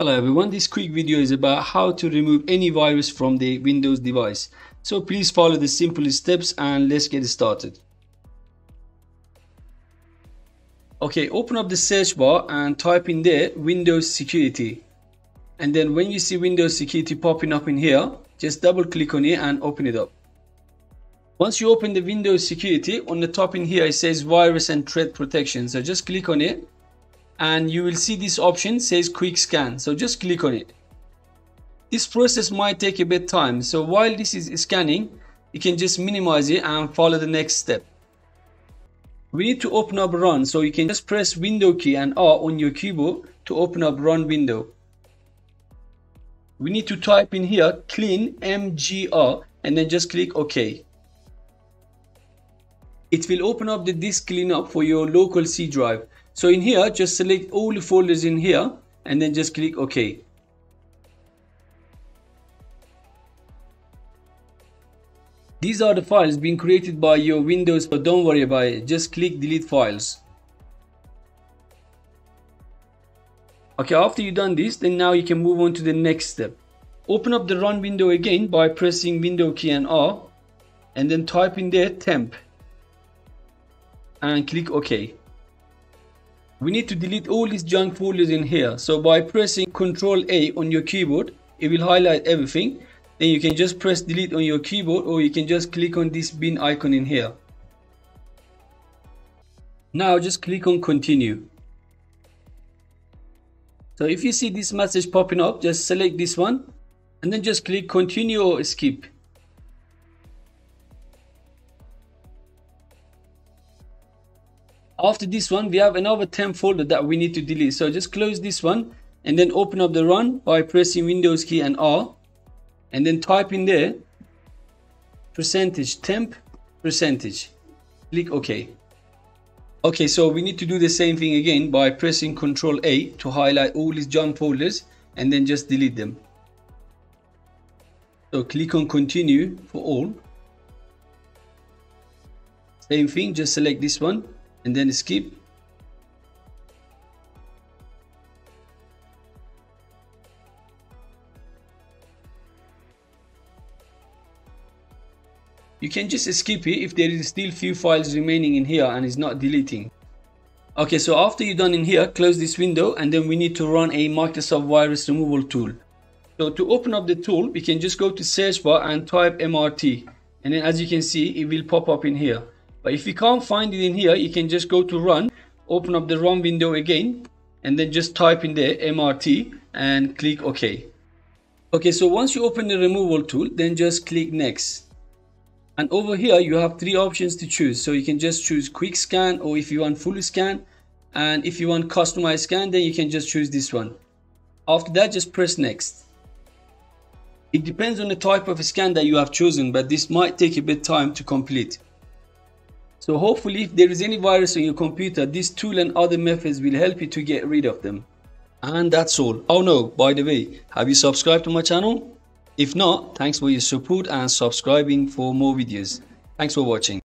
Hello everyone, this quick video is about how to remove any virus from the Windows device. So please follow the simple steps and let's get started. Okay, open up the search bar and type in there Windows Security. And then when you see Windows Security popping up in here, just double click on it and open it up. Once you open the Windows Security, on the top in here it says Virus and Threat Protection. So just click on it and you will see this option says quick scan. So just click on it. This process might take a bit time. So while this is scanning you can just minimize it and follow the next step. We need to open up run. So you can just press window key and R on your keyboard to open up run window. We need to type in here clean mgr and then just click ok. It will open up the disk cleanup for your local C drive so in here, just select all the folders in here and then just click OK. These are the files being created by your Windows, but don't worry about it. Just click delete files. Okay, after you've done this, then now you can move on to the next step. Open up the run window again by pressing window key and R and then type in there temp and click OK we need to delete all these junk folders in here. So by pressing ctrl a on your keyboard it will highlight everything. Then you can just press delete on your keyboard or you can just click on this bin icon in here. Now just click on continue. So if you see this message popping up just select this one and then just click continue or skip after this one we have another temp folder that we need to delete. So just close this one and then open up the run by pressing windows key and r. And then type in there percentage temp percentage. Click ok. Okay so we need to do the same thing again by pressing ctrl a to highlight all these junk folders and then just delete them. So click on continue for all. Same thing just select this one and then skip You can just skip it if there is still few files remaining in here and is not deleting. Okay, so after you're done in here, close this window and then we need to run a Microsoft virus removal tool. So to open up the tool, we can just go to search bar and type MRT. And then as you can see, it will pop up in here. But if you can't find it in here, you can just go to run, open up the run window again, and then just type in the MRT and click OK. Okay, so once you open the removal tool, then just click next. And over here, you have three options to choose. So you can just choose quick scan or if you want full scan. And if you want customized scan, then you can just choose this one. After that, just press next. It depends on the type of scan that you have chosen, but this might take a bit time to complete. So hopefully if there is any virus on your computer, this tool and other methods will help you to get rid of them. And that's all. Oh no, by the way, have you subscribed to my channel? If not, thanks for your support and subscribing for more videos. Thanks for watching.